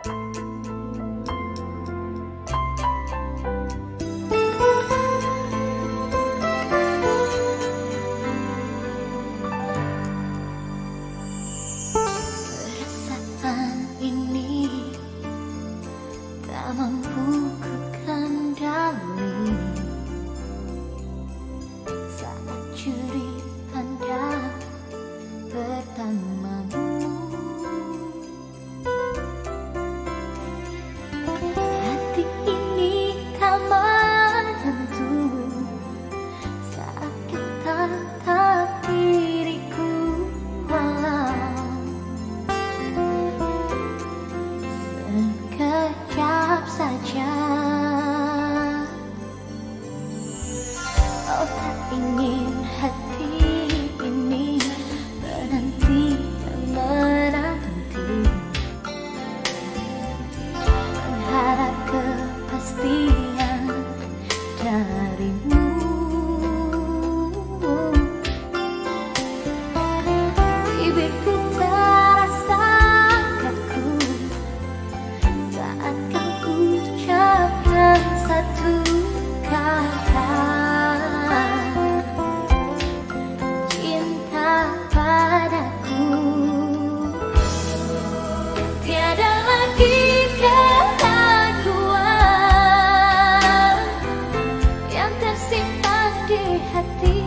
Tak mampu ku kendali 我爱你。simpan di hati.